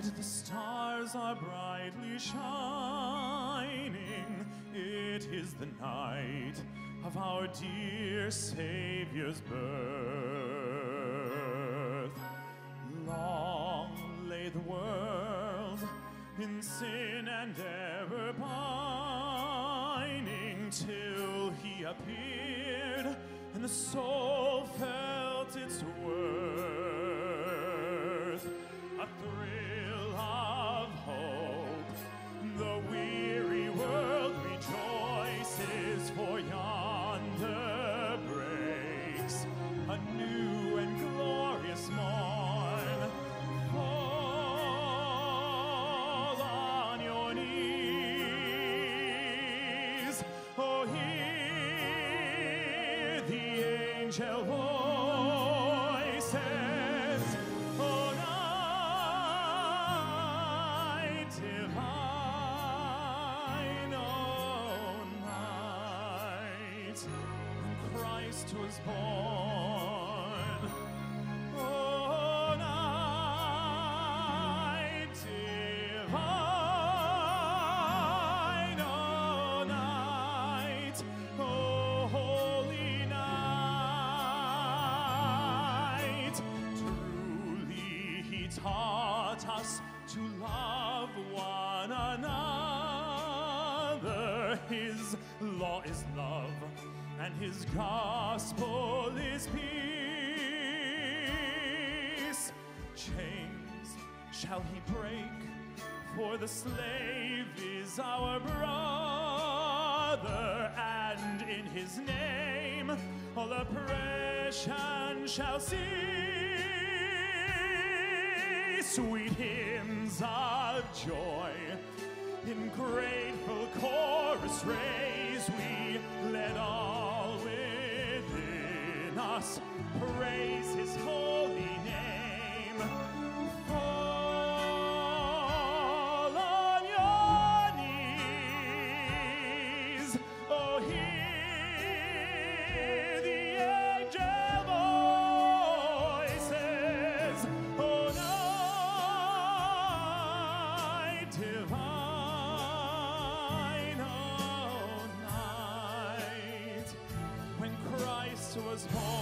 night the stars are brightly shining. It is the night of our dear Savior's birth. Long lay the world in sin and error pining till he appeared and the soul angel voices, oh, night divine, oh, night when Christ was born. Taught us to love one another. His law is love, and His gospel is peace. Chains shall He break, for the slave is our brother, and in His name all oppression shall cease. Sweet hymns of joy. In grateful chorus raise we let all within us praise his holy was born.